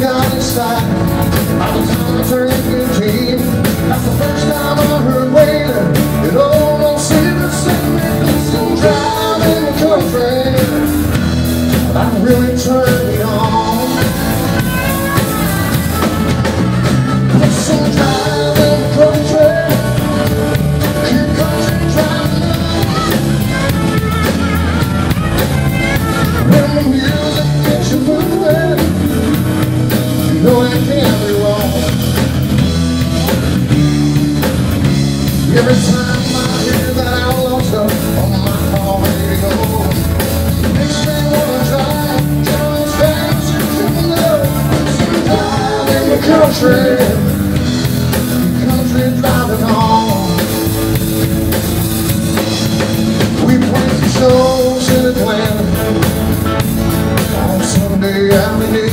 got I'm a turning game Every time I hear that I outlaw stuff on my car radio, makes me wanna drive just go. In the country, country driving on. We in Atlanta on Sunday Avenue.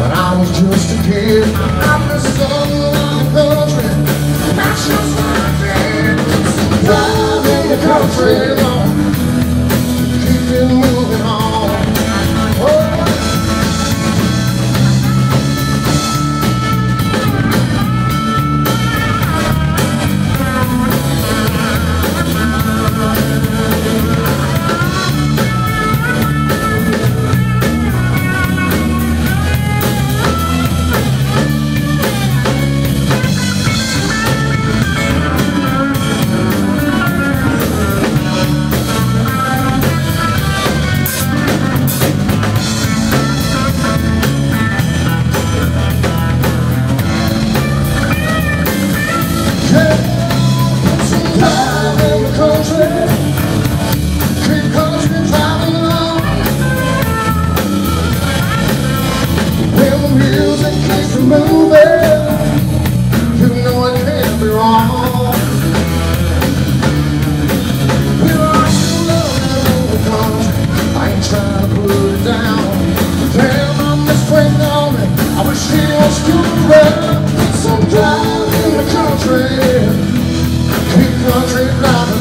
When I was just a kid. I'm the son of the country. That's just I did. Drive in the country. keep running country.